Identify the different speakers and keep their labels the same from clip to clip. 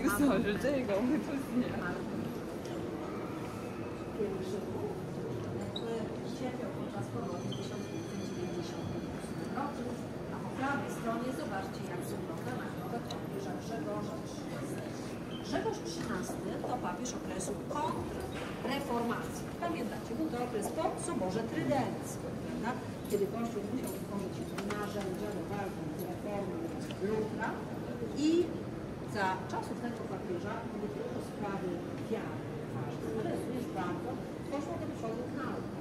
Speaker 1: 有小时这个，我不行。
Speaker 2: A po prawej stronie zobaczcie, jak wygląda nagrobek papieża Grzegorza XIII. Grzegorz XIII to papież okresu kontrreformacji. Pamiętacie, był to okres po Soborze Trydenckim, kiedy Kościół musiał wykonać narzędzia do walki z reformą Lutra i za czasów tego papieża nie tylko sprawy wiary ważne, ale również bardzo poszło do przodu nauka.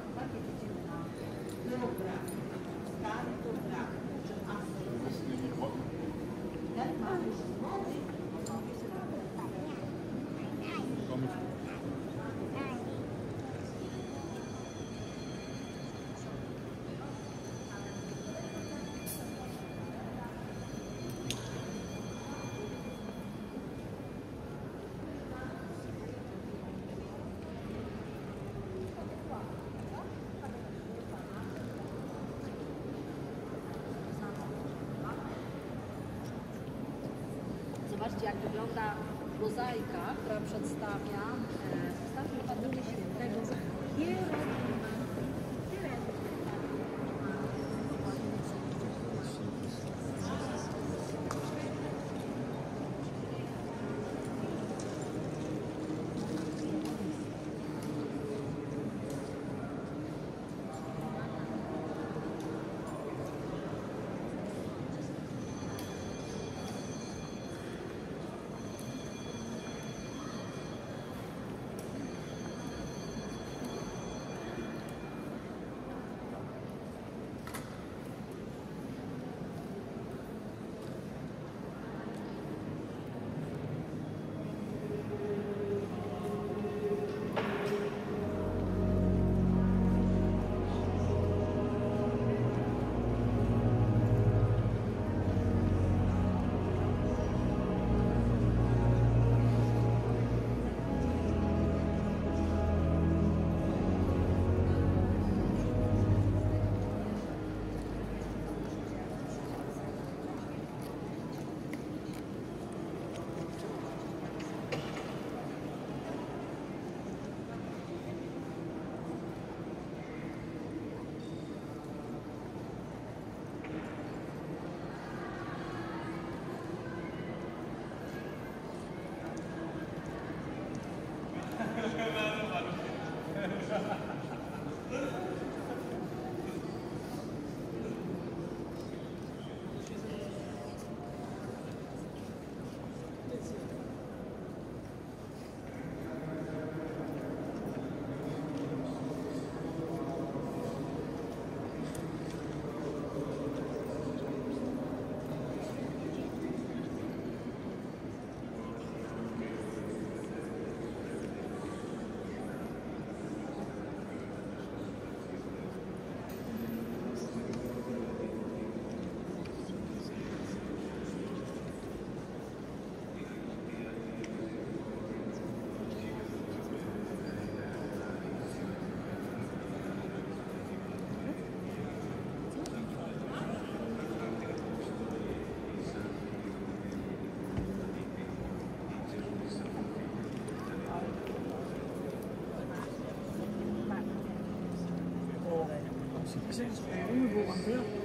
Speaker 2: przedstawia. 그래서 오늘 보고 간대요.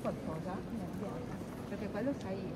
Speaker 3: qualcosa ne abbiamo, perché quello sai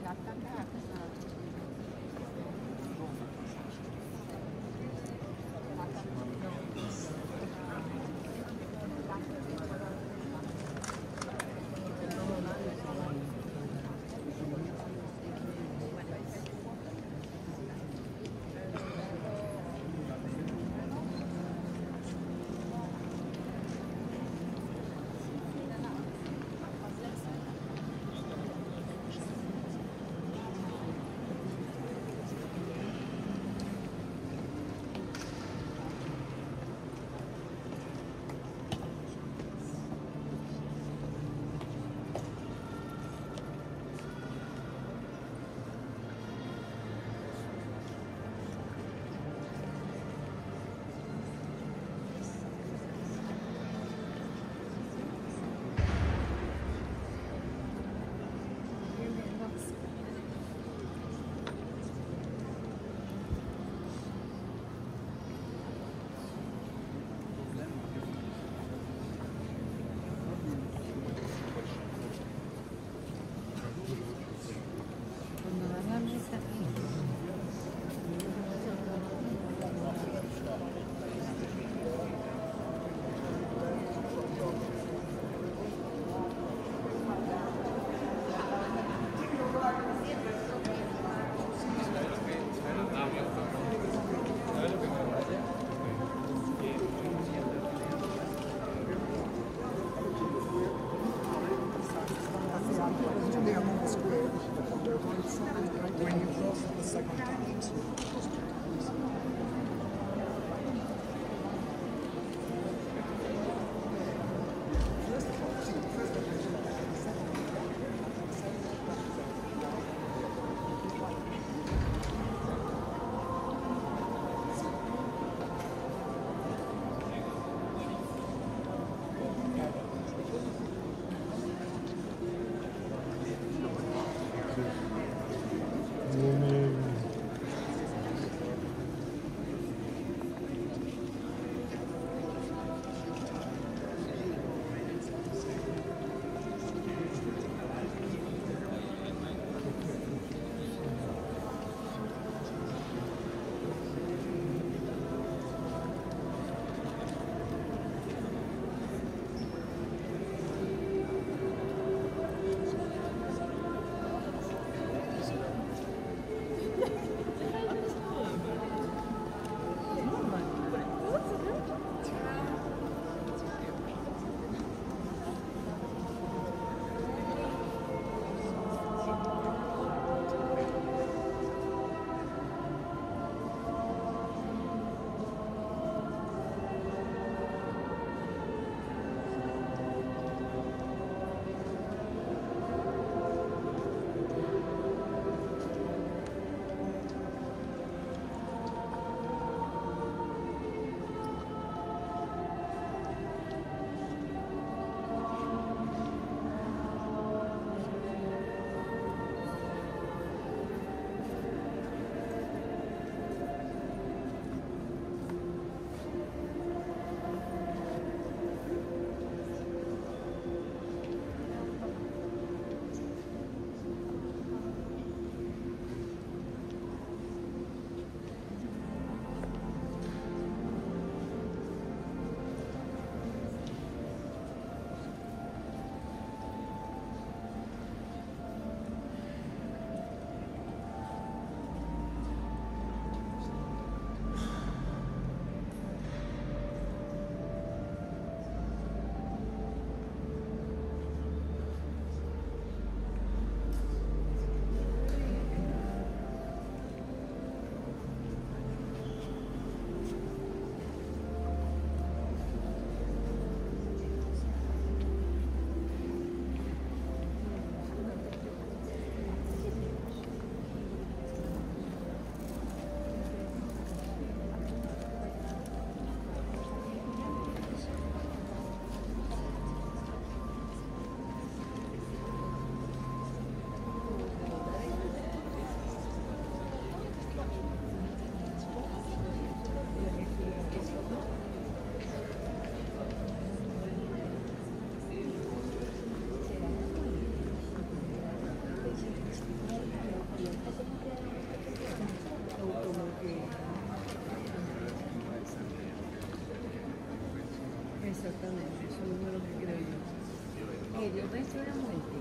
Speaker 3: Exactamente,
Speaker 4: eso es lo que creo yo. Eh, yo pensé una muerte.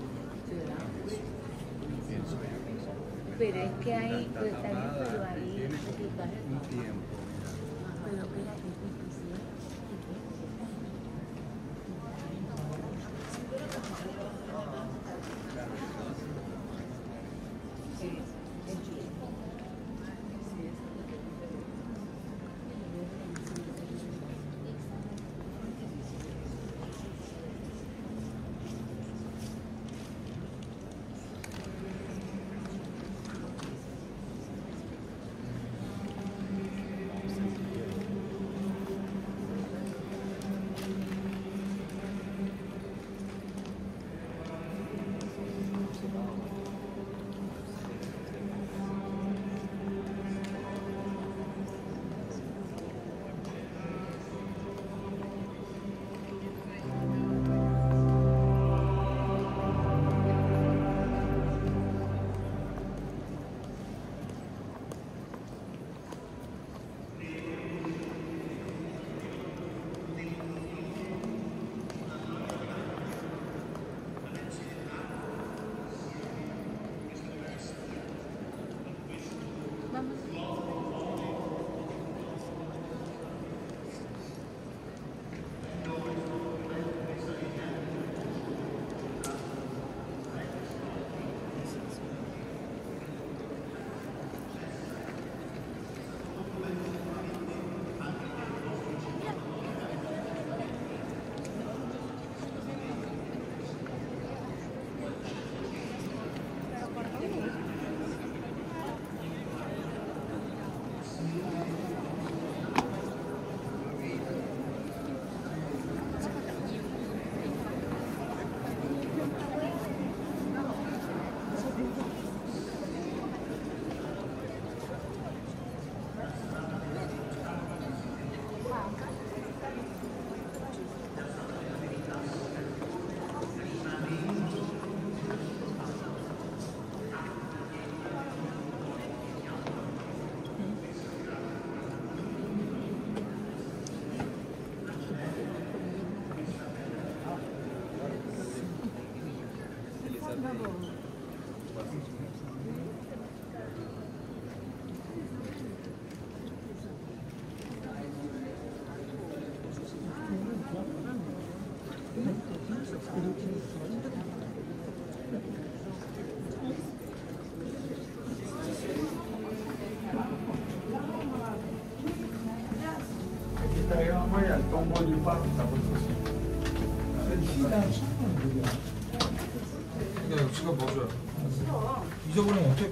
Speaker 4: Pero es que hay, pero está pero ahí,
Speaker 5: un tiempo.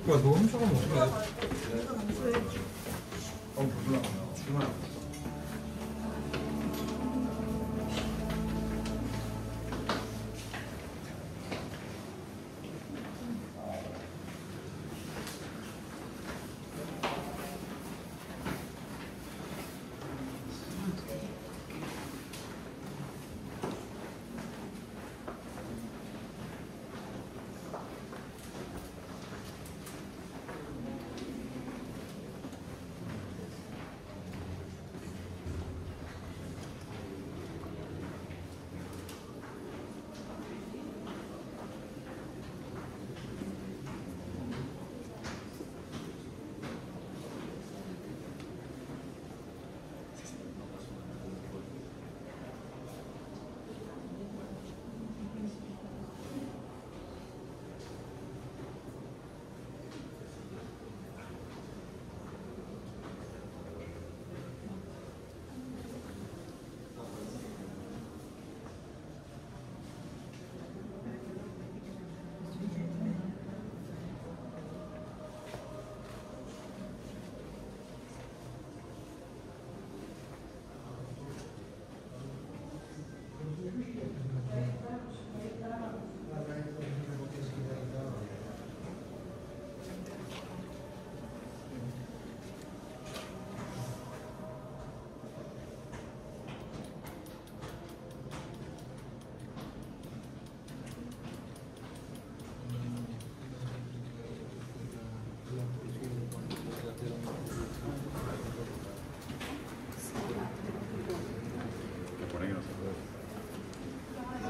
Speaker 6: 야, 너 훔쳐가면 어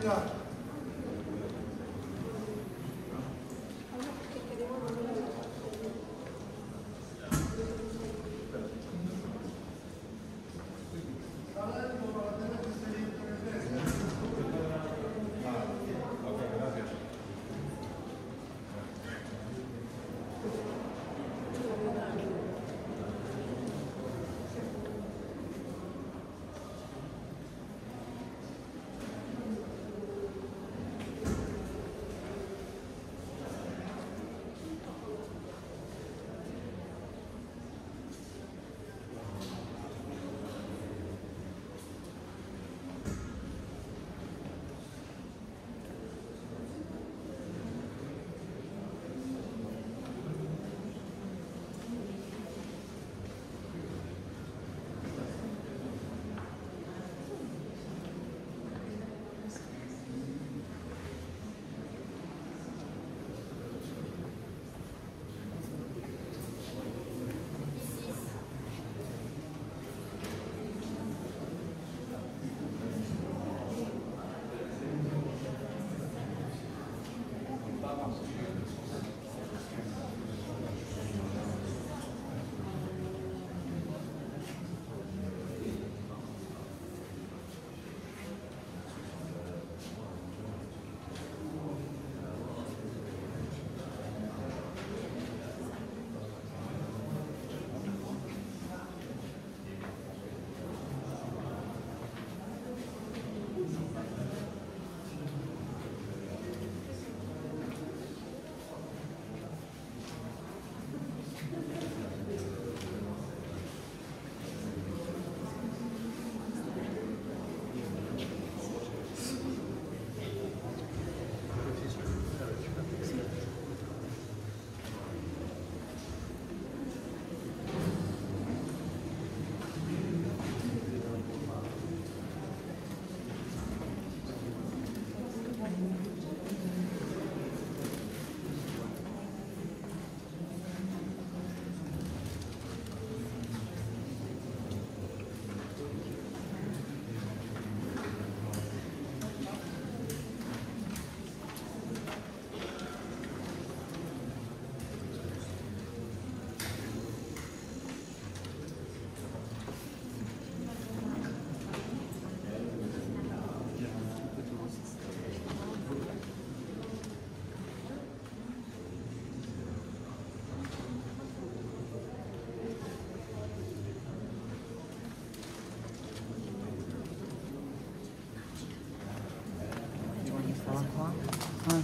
Speaker 5: Obrigado.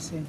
Speaker 3: sí.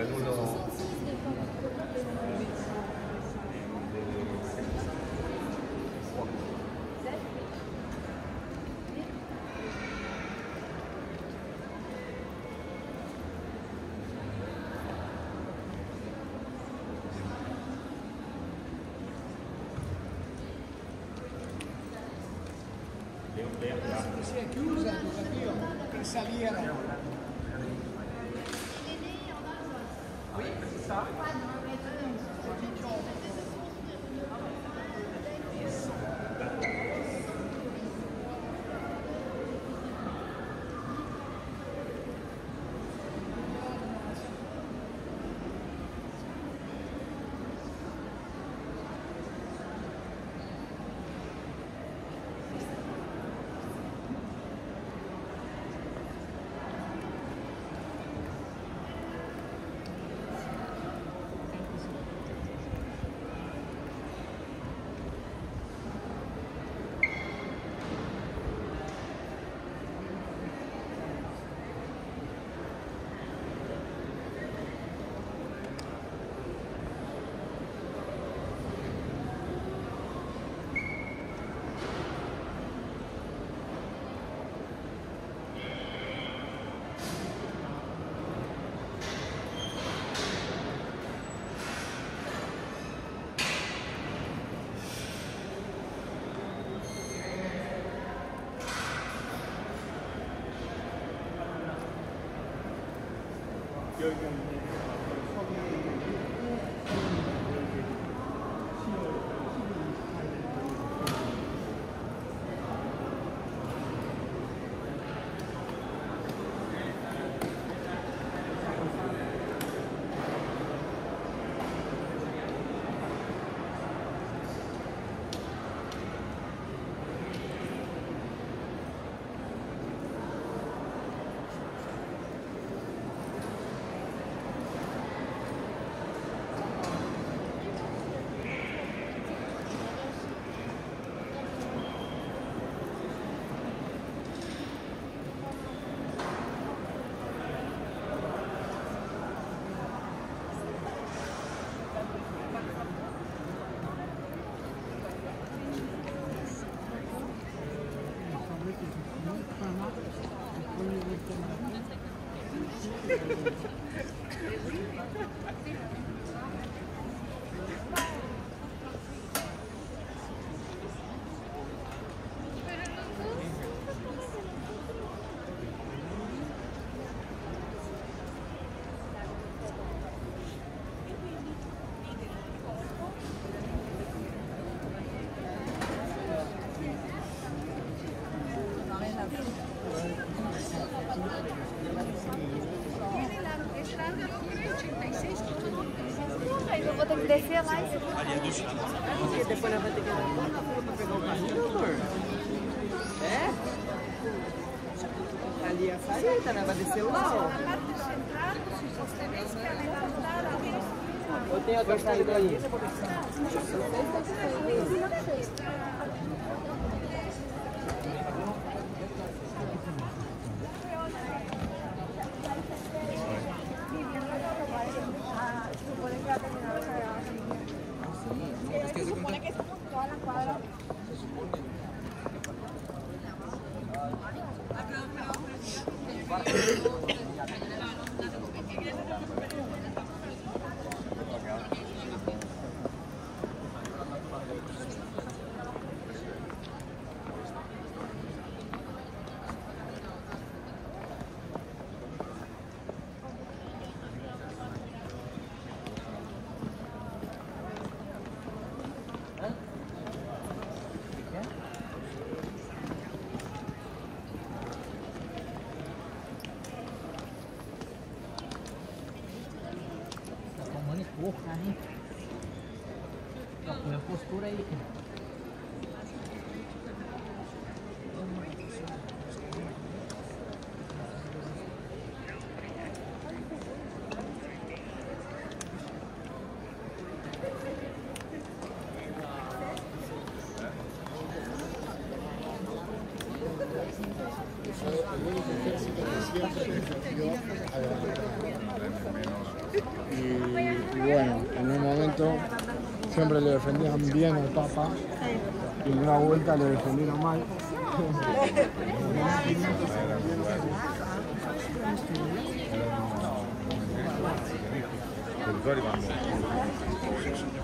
Speaker 3: ballons Chiusa,
Speaker 7: il saliera.
Speaker 4: Porque depois ela vai ter que dar conta pra pegar o carrinho, amor. É? Tá ali é a saída, tá né? Vai descer o lá, ó. Eu tenho a outra saída ali.
Speaker 3: Eu sei minha postura é aí, siempre le defendían bien al Papa y en una vuelta le defendieron mal.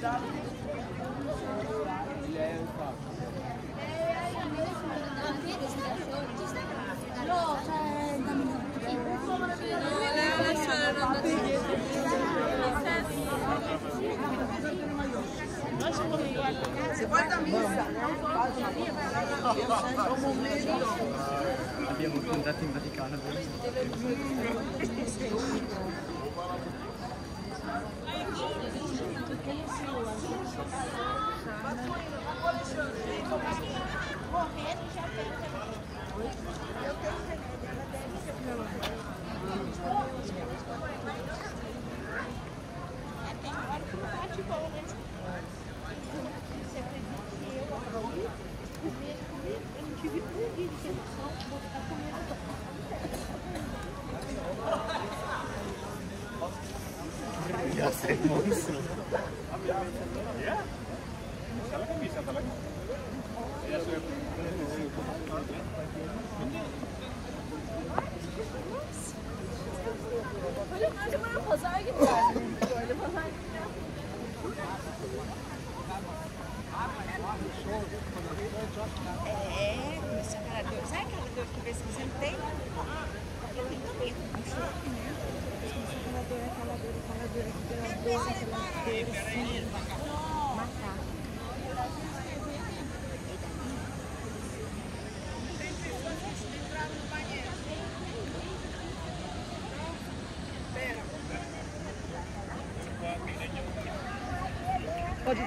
Speaker 8: cuidado. 専門性。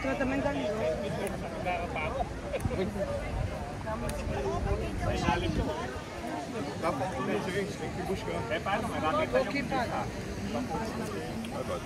Speaker 4: outra também ganhou.
Speaker 9: Dá pra comer gente, tem tá que buscar. É pai, não, mas lá tem que fazer um pouquinho.
Speaker 4: Agora,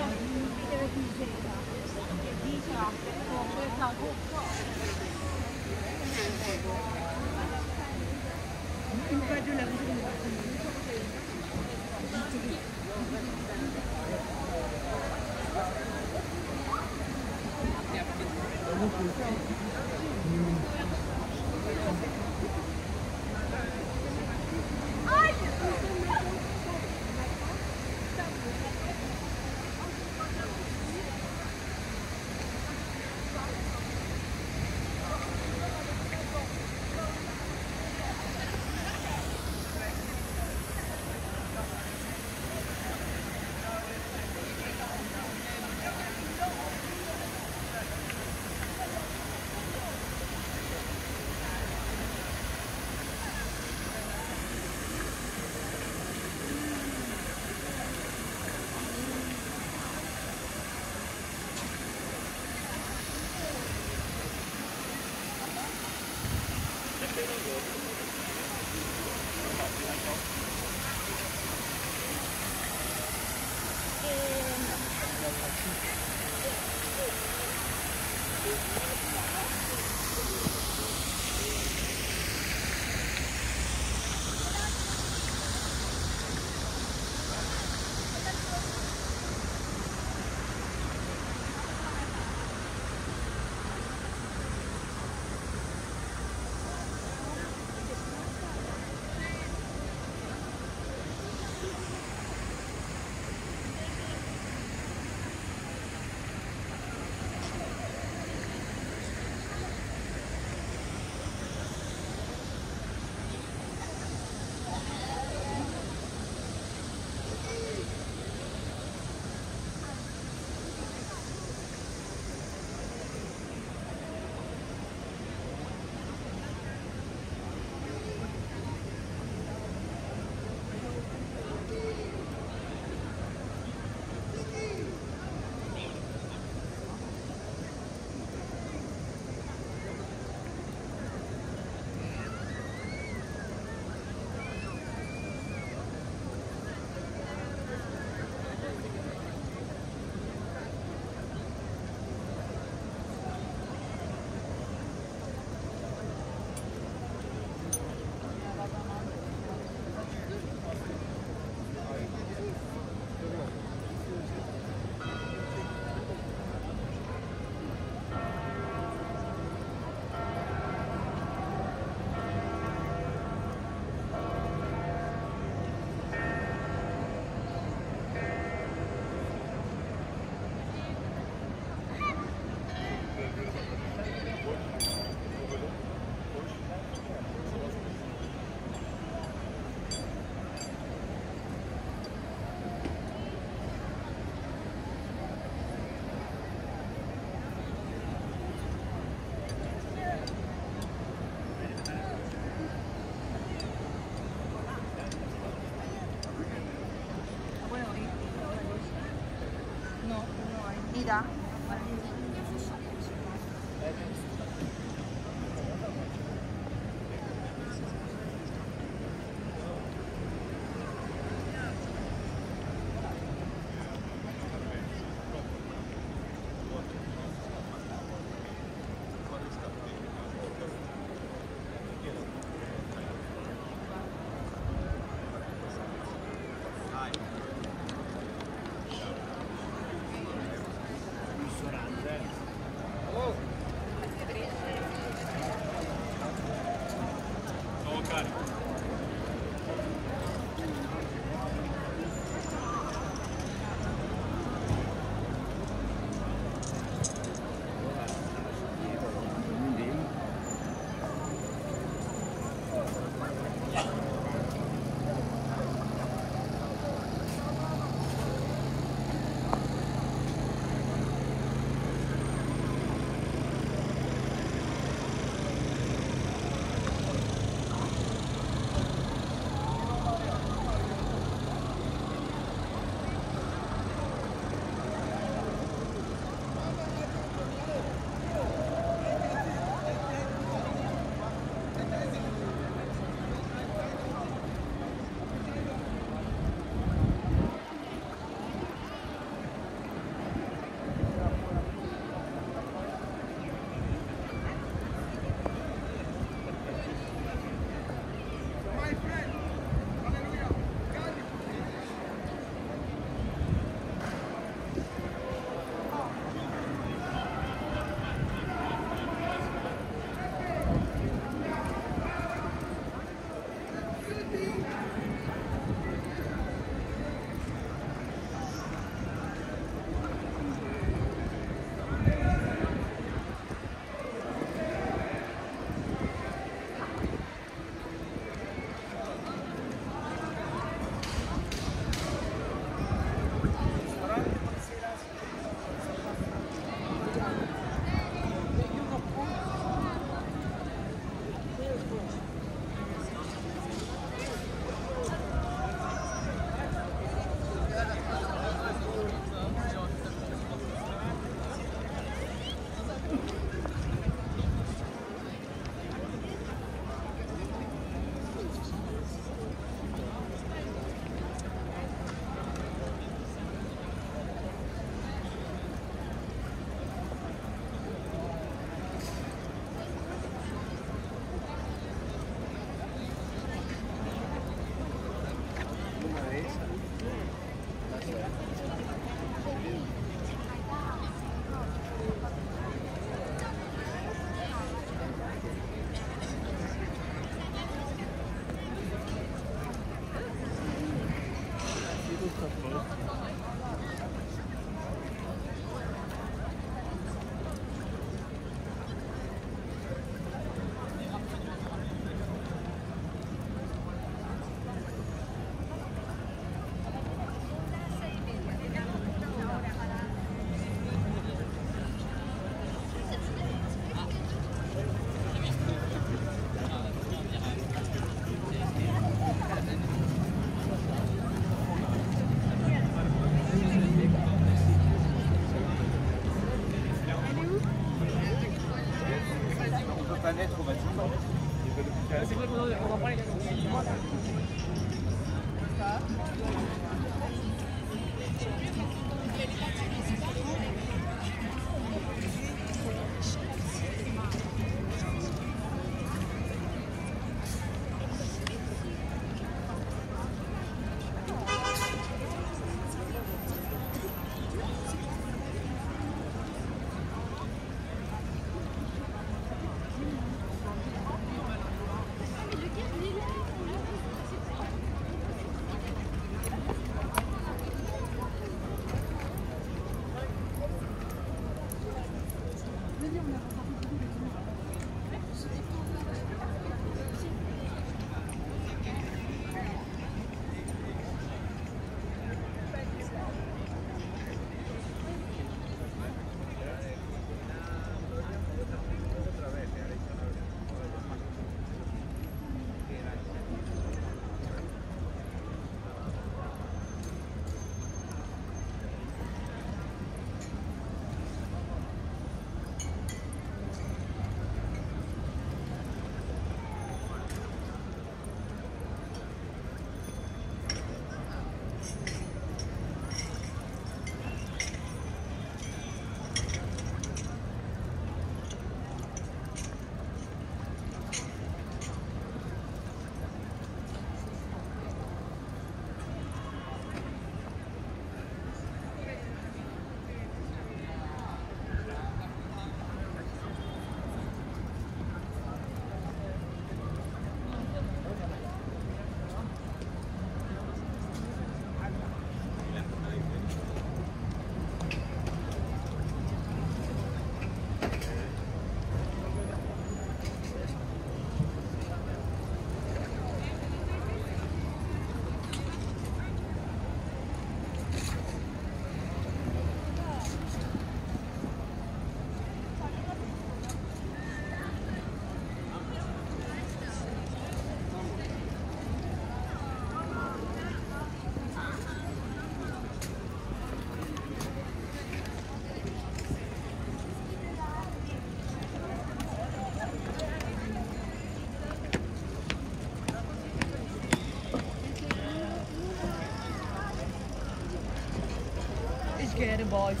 Speaker 4: boys.